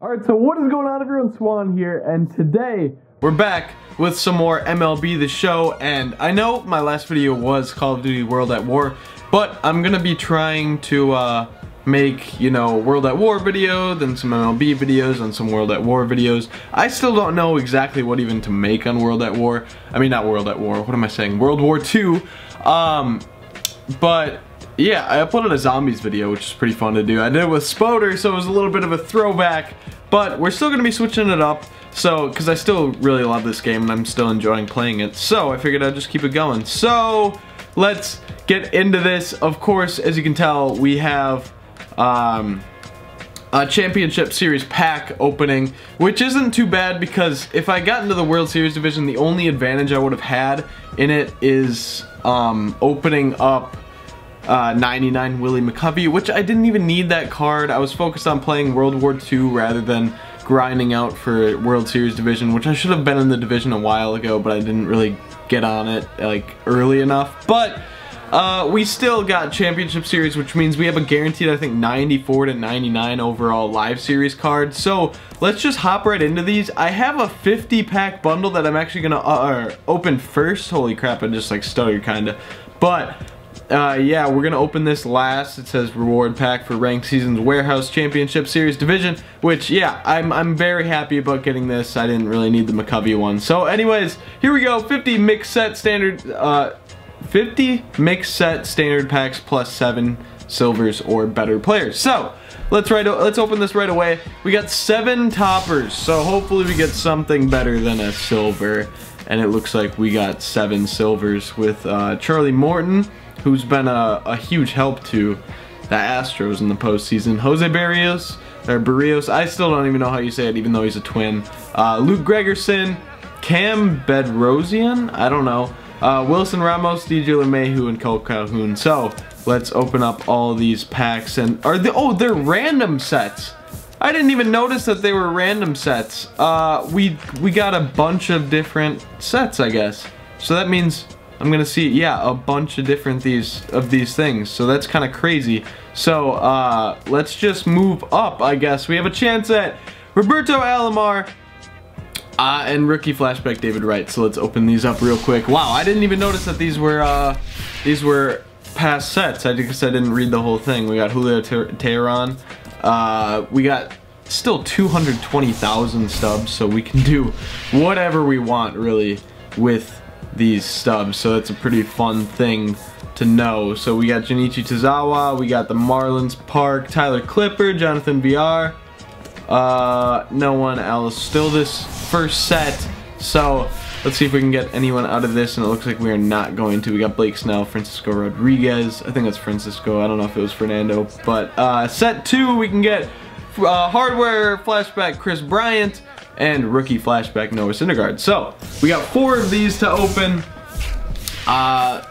Alright, so what is going on everyone? Swan here, and today we're back with some more MLB The Show, and I know my last video was Call of Duty World at War, but I'm gonna be trying to uh, make, you know, World at War video, then some MLB videos, and some World at War videos. I still don't know exactly what even to make on World at War. I mean, not World at War, what am I saying? World War II. Um, but yeah, I uploaded a zombies video, which is pretty fun to do. I did it with Spoder, so it was a little bit of a throwback, but we're still gonna be switching it up. So, because I still really love this game and I'm still enjoying playing it. So, I figured I'd just keep it going. So, let's get into this. Of course, as you can tell, we have um, a championship series pack opening, which isn't too bad because if I got into the World Series division, the only advantage I would have had in it is um, opening up uh, 99 Willie McCovey, which I didn't even need that card. I was focused on playing World War II rather than grinding out for World Series division, which I should have been in the division a while ago, but I didn't really get on it like early enough. But uh, we still got Championship Series, which means we have a guaranteed, I think, 94 to 99 overall live series card. So let's just hop right into these. I have a 50 pack bundle that I'm actually gonna uh, open first. Holy crap, I just like stuttered kinda. But uh, yeah, we're gonna open this last. It says reward pack for ranked seasons warehouse championship series division, which yeah, I'm I'm very happy about getting this. I didn't really need the McCovey one. So anyways, here we go. 50 mix set standard, uh, 50 mix set standard packs plus seven silvers or better players. So let's right let's open this right away. We got seven toppers, so hopefully we get something better than a silver. And it looks like we got seven silvers with uh, Charlie Morton who's been a, a huge help to the Astros in the postseason. Jose Berrios, or Barrios, I still don't even know how you say it, even though he's a twin. Uh, Luke Gregerson, Cam Bedrosian, I don't know. Uh, Wilson Ramos, DJ LeMahieu, and Cole Calhoun. So, let's open up all these packs and, are they, oh, they're random sets. I didn't even notice that they were random sets. Uh, we, we got a bunch of different sets, I guess. So that means I'm gonna see, yeah, a bunch of different these of these things. So that's kind of crazy. So uh, let's just move up, I guess. We have a chance at Roberto Alomar uh, and rookie flashback David Wright. So let's open these up real quick. Wow, I didn't even notice that these were uh, these were past sets. I guess I didn't read the whole thing. We got Julio Teheran. Uh, we got still 220,000 stubs, so we can do whatever we want really with these stubs, so that's a pretty fun thing to know. So we got Junichi Tazawa, we got the Marlins Park, Tyler Clippard, Jonathan Villar, uh, no one else. Still this first set, so let's see if we can get anyone out of this, and it looks like we are not going to. We got Blake Snell, Francisco Rodriguez, I think that's Francisco, I don't know if it was Fernando, but uh, set two, we can get uh, hardware flashback Kris Bryant, and rookie flashback Noah Syndergaard. So we got four of these to open. Uh,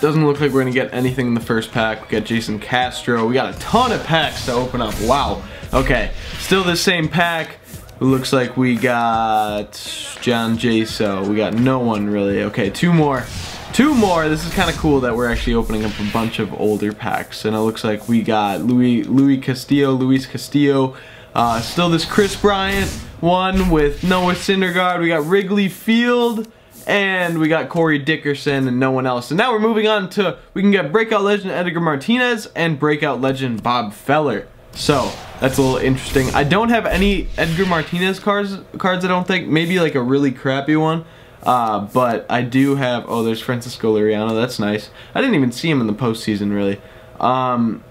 doesn't look like we're gonna get anything in the first pack. We got Jason Castro. We got a ton of packs to open up. Wow. Okay, still the same pack. It looks like we got John Jaso. We got no one really. Okay, two more. Two more. This is kind of cool that we're actually opening up a bunch of older packs. And it looks like we got Louis Louis Castillo, Luis Castillo. Uh, still this Kris Bryant one with Noah Syndergaard. We got Wrigley Field. And we got Corey Dickerson and no one else. And now we're moving on to, we can get Breakout Legend Edgar Martinez and Breakout Legend Bob Feller. So, that's a little interesting. I don't have any Edgar Martinez cards, cards I don't think. Maybe like a really crappy one. Uh, but I do have, oh, there's Francisco Liriano. That's nice. I didn't even see him in the postseason, really. Um,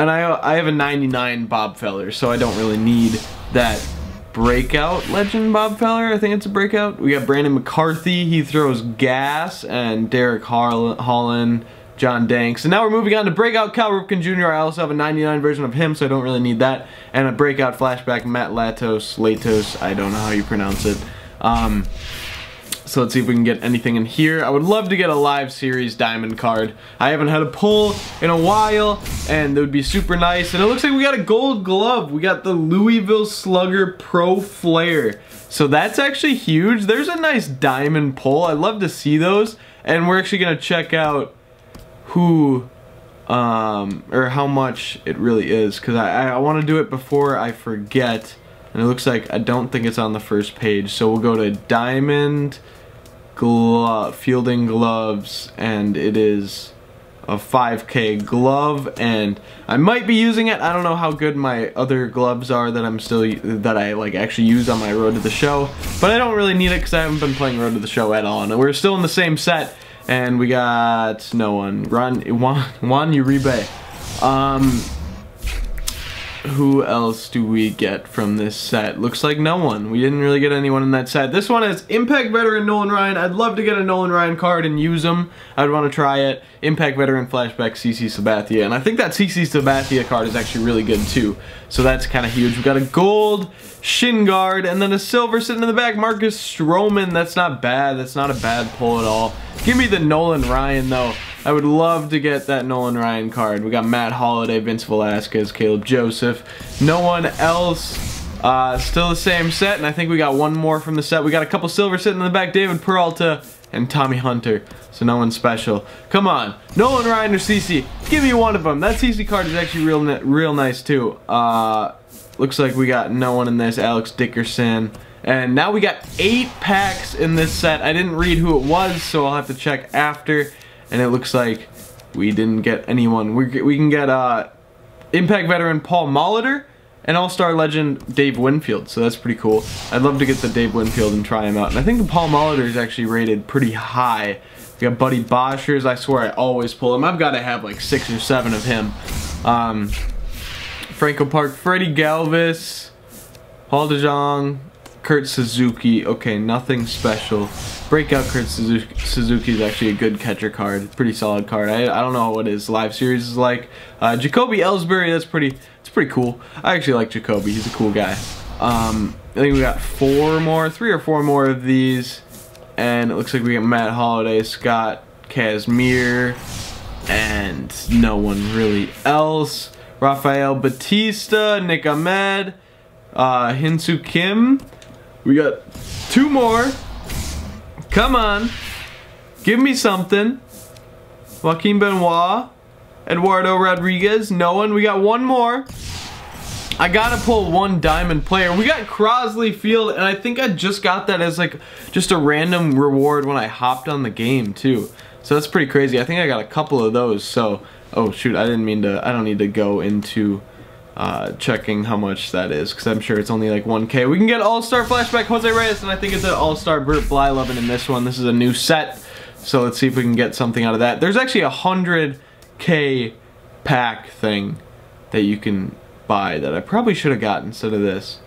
and I, I have a 99 Bob Feller, so I don't really need that breakout legend Bob Feller. I think it's a breakout. We got Brandon McCarthy. He throws gas. And Derek Holland, John Danks. And now we're moving on to breakout Cal Ripken Jr. I also have a 99 version of him, so I don't really need that. And a breakout flashback Matt Latos, Latos. I don't know how you pronounce it. Um, so let's see if we can get anything in here. I would love to get a live series diamond card. I haven't had a pull in a while and it would be super nice. And it looks like we got a gold glove. We got the Louisville Slugger Pro Flare. So that's actually huge. There's a nice diamond pull. I'd love to see those. And we're actually gonna check out who um, or how much it really is because I, I want to do it before I forget And it looks like, I don't think it's on the first page. So we'll go to Diamond Glove, Fielding Gloves, and it is a 5k glove and I might be using it. I don't know how good my other gloves are that I'm still that I like actually use on my road to the show but I don't really need it because I haven't been playing road to the show at all and we're still in the same set and we got no one. Ron Juan, Juan Uribe. Um who else do we get from this set? Looks like no one. We didn't really get anyone in that set. This one is Impact Veteran Nolan Ryan. I'd love to get a Nolan Ryan card and use them. I'd want to try it. Impact Veteran Flashback CC Sabathia. And I think that CC Sabathia card is actually really good too. So that's kind of huge. We've got a gold shin guard and then a silver sitting in the back. Marcus Stroman. That's not bad. That's not a bad pull at all. Give me the Nolan Ryan though. I would love to get that Nolan Ryan card. We got Matt Holliday, Vince Velasquez, Caleb Joseph. No one else. Uh, still the same set, and I think we got one more from the set. We got a couple silver sitting in the back. David Peralta and Tommy Hunter. So no one special. Come on. Nolan Ryan or CC. Give me one of them. That CC card is actually real real nice too. Uh, looks like we got no one in this. Alex Dickerson. And now we got eight packs in this set. I didn't read who it was, so I'll have to check after and it looks like we didn't get anyone. We, we can get uh, Impact veteran Paul Molitor and All-Star legend Dave Winfield, so that's pretty cool. I'd love to get the Dave Winfield and try him out. And I think the Paul Molitor is actually rated pretty high. We got Buddy Boshers, I swear I always pull him. I've got to have like six or seven of him. Um, Franco Park, Freddie Galvis, Paul DeJong, Kurt Suzuki. Okay, nothing special. Breakout Kurt Suzuki is actually a good catcher card. Pretty solid card. I, I don't know what his live series is like. Uh, Jacoby Ellsbury, that's pretty, it's pretty cool. I actually like Jacoby. He's a cool guy. Um, I think we got four more, three or four more of these. And it looks like we got Matt Holliday, Scott Kazmir, and no one really else. Rafael Batista, Nick Ahmed, uh, Hyun-Soo Kim, we got two more. Come on. Give me something. Joaquin Benoit. Eduardo Rodriguez. No one. We got one more. I gotta pull one diamond player. We got Crosley Field, and I think I just got that as like just a random reward when I hopped on the game too. So that's pretty crazy. I think I got a couple of those. So, oh shoot, I didn't mean to, I don't need to go into uh, checking how much that is because I'm sure it's only like 1k. We can get All-Star Flashback Jose Reyes and I think it's an All-Star Bert Blyleven in this one. This is a new set. So let's see if we can get something out of that. There's actually a 100k pack thing that you can buy that I probably should have got instead of this.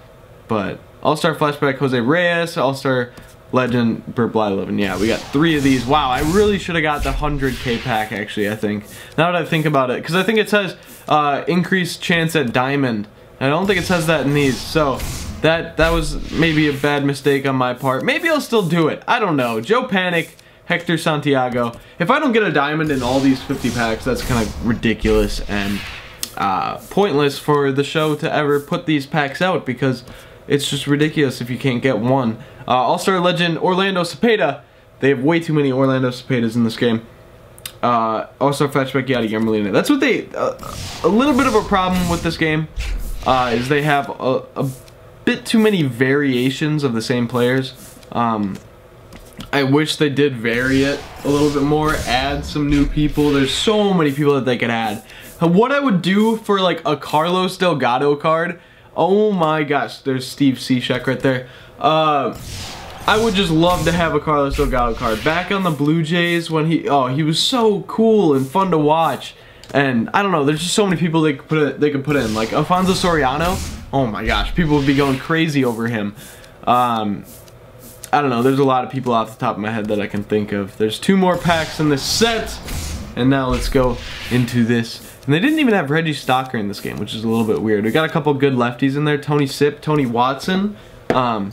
But All-Star Flashback Jose Reyes, All-Star Legend Bert Blyleven. Yeah, we got three of these. Wow, I really should have got the 100k pack actually, I think. Now that I think about it. Because I think it says uh, increased chance at diamond. I don't think it says that in these. So that that was maybe a bad mistake on my part. Maybe I'll still do it. I don't know. Joe Panik, Hector Santiago. If I don't get a diamond in all these 50 packs, that's kind of ridiculous and uh, pointless for the show to ever put these packs out because it's just ridiculous if you can't get one. Uh, All-Star legend Orlando Cepeda. They have way too many Orlando Cepedas in this game. Uh, All-Star flashback Yadier Molina. That's what they... Uh, a little bit of a problem with this game uh, is they have a, a, bit too many variations of the same players. Um, I wish they did vary it a little bit more, add some new people. There's so many people that they could add. What I would do for like a Carlos Delgado card Oh my gosh, there's Steve Cishek right there. Uh, I would just love to have a Carlos Delgado card. Back on the Blue Jays when he, oh, he was so cool and fun to watch. And I don't know, there's just so many people they could put it, they could put in. Like Alfonso Soriano, oh my gosh, people would be going crazy over him. Um, I don't know, there's a lot of people off the top of my head that I can think of. There's two more packs in this set. And now let's go into this and they didn't even have Reggie Stocker in this game, which is a little bit weird. We got a couple good lefties in there. Tony Sipp, Tony Watson. Um,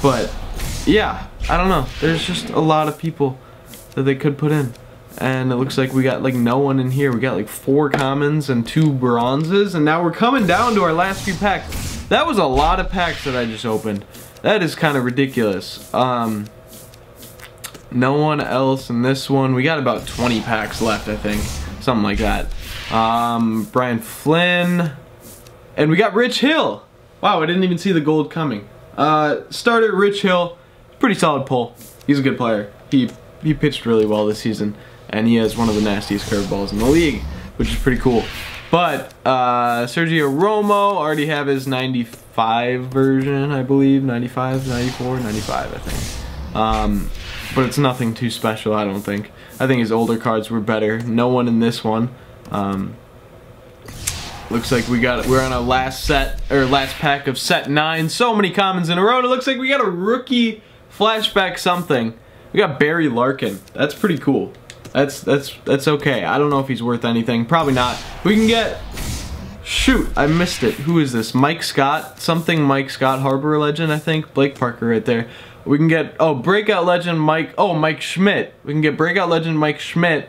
but, yeah, I don't know. There's just a lot of people that they could put in. And it looks like we got like no one in here. We got like four commons and two bronzes. And now we're coming down to our last few packs. That was a lot of packs that I just opened. That is kind of ridiculous. Um, no one else in this one. We got about 20 packs left, I think. Something like that. Um, Brian Flynn. And we got Rich Hill. Wow, I didn't even see the gold coming. Uh, starter Rich Hill, pretty solid pull. He's a good player. He he pitched really well this season, and he has one of the nastiest curveballs in the league, which is pretty cool. But uh, Sergio Romo already have his 95 version, I believe, 95, 94, 95, I think. Um, but it's nothing too special, I don't think. I think his older cards were better. No one in this one. Um, looks like we got we're on a last set or last pack of set nine. So many commons in a row. It looks like we got a rookie flashback something. We got Barry Larkin. That's pretty cool. That's that's that's okay. I don't know if he's worth anything. Probably not. We can get Shoot, I missed it. Who is this? Mike Scott? Something Mike Scott, Harbor Legend, I think. Blake Parker right there. We can get, oh, Breakout Legend Mike, oh, Mike Schmidt. We can get Breakout Legend Mike Schmidt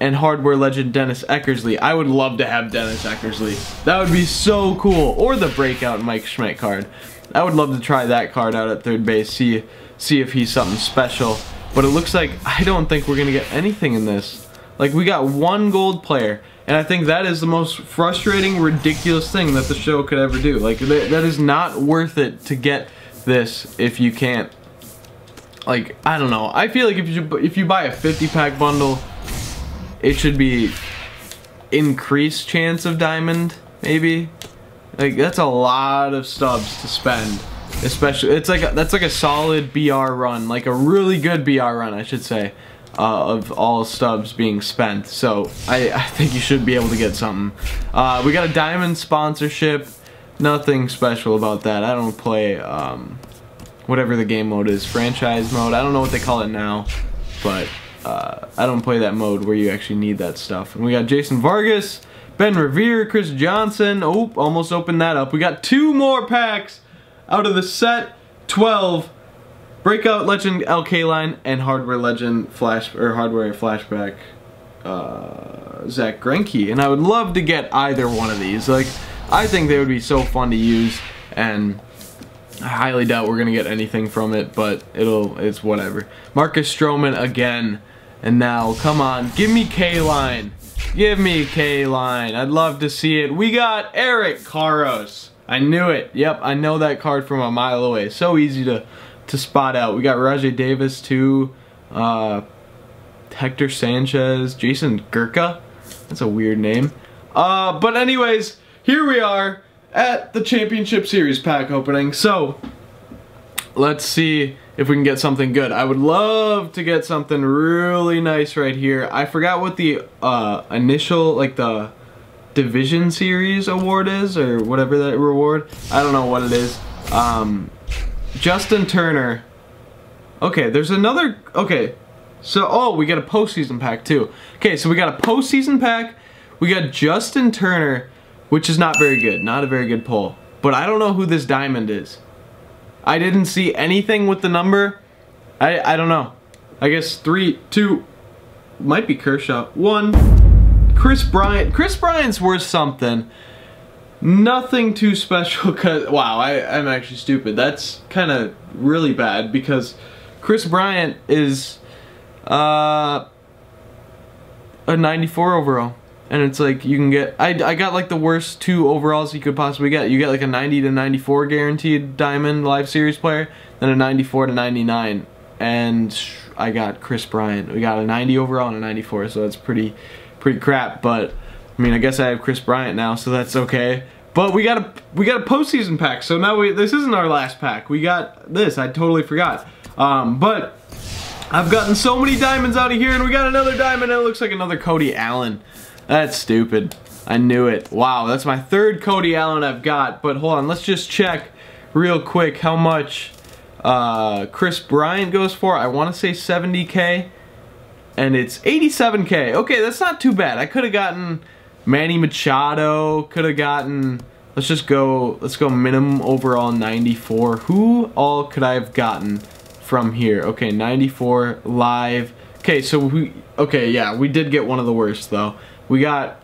and Hardware Legend Dennis Eckersley. I would love to have Dennis Eckersley. That would be so cool. Or the Breakout Mike Schmidt card. I would love to try that card out at third base, see, see if he's something special. But it looks like, I don't think we're going to get anything in this. Like, we got one gold player. And I think that is the most frustrating, ridiculous thing that the show could ever do. Like, that, that is not worth it to get this if you can't. Like, I don't know. I feel like if you if you buy a 50 pack bundle, it should be increased chance of diamond, maybe. Like, that's a lot of stubs to spend. Especially, it's like, a, that's like a solid BR run. Like a really good BR run, I should say uh, of all stubs being spent. So I, I, think you should be able to get something. Uh, we got a diamond sponsorship. Nothing special about that. I don't play um, whatever the game mode is. Franchise mode. I don't know what they call it now. But uh, I don't play that mode where you actually need that stuff. And we got Jason Vargas, Ben Revere, Chris Johnson. Oh, almost opened that up. We got two more packs out of the set 12 Breakout Legend LK line and Hardware Legend Flash or Hardware Flashback uh, Zack Greinke, and I would love to get either one of these. Like, I think they would be so fun to use, and I highly doubt we're gonna get anything from it, but it'll it's whatever. Marcus Stroman again, and now come on, give me K line, give me K line. I'd love to see it. We got Eric Karros. I knew it. Yep, I know that card from a mile away. So easy to to spot out. We got Rajay Davis too, uh, Hector Sanchez, Jason Gurka. That's a weird name. Uh, but anyways, here we are at the Championship Series pack opening. So, let's see if we can get something good. I would love to get something really nice right here. I forgot what the uh, initial, like the Division Series award is, or whatever that reward. I don't know what it is. Um, Justin Turner. Okay, there's another, okay. So, oh, we got a postseason pack too. Okay, so we got a postseason pack. We got Justin Turner, which is not very good. Not a very good pull. But I don't know who this diamond is. I didn't see anything with the number. I, I don't know. I guess three, two, might be Kershaw. One, Kris Bryant. Kris Bryant's worth something. Nothing too special because, wow, I, I'm actually stupid. That's kind of really bad because Kris Bryant is uh, a 94 overall. And it's like you can get, I, I got like the worst two overalls you could possibly get. You get like a 90 to 94 guaranteed Diamond Live Series player, then a 94 to 99. And I got Kris Bryant. We got a 90 overall and a 94, so that's pretty, pretty crap. But I mean, I guess I have Kris Bryant now, so that's okay. But we got a we got a postseason pack, so now we this isn't our last pack. We got this. I totally forgot. Um, but I've gotten so many diamonds out of here, and we got another diamond, and it looks like another Cody Allen. That's stupid. I knew it. Wow, that's my third Cody Allen I've got. But hold on, let's just check real quick how much uh, Kris Bryant goes for. I want to say 70k, and it's 87k. Okay, that's not too bad. I could have gotten Manny Machado could have gotten, let's just go, let's go minimum overall 94. Who all could I have gotten from here? Okay, 94 live. Okay, so we, okay, yeah, we did get one of the worst though. We got,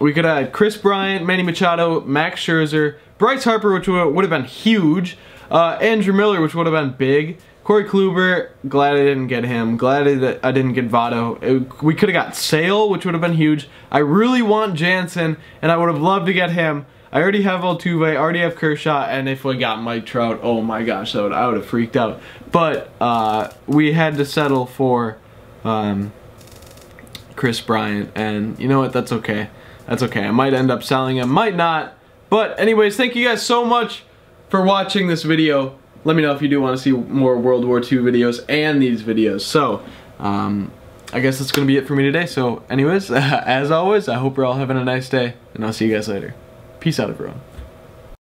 we could have Kris Bryant, Manny Machado, Max Scherzer, Bryce Harper, which would have been huge, uh, Andrew Miller, which would have been big, Corey Kluber, glad I didn't get him. Glad that I didn't get Votto. It, we could have got Sale, which would have been huge. I really want Jansen, and I would have loved to get him. I already have Altuve, I already have Kershaw, and if we got Mike Trout, oh my gosh, would, I would have freaked out. But uh, we had to settle for um, Kris Bryant, and you know what? That's okay. That's okay. I might end up selling him, might not. But anyways, thank you guys so much for watching this video. Let me know if you do want to see more World War II videos and these videos. So, um, I guess that's going to be it for me today. So anyways, as always, I hope you're all having a nice day, and I'll see you guys later. Peace out, everyone.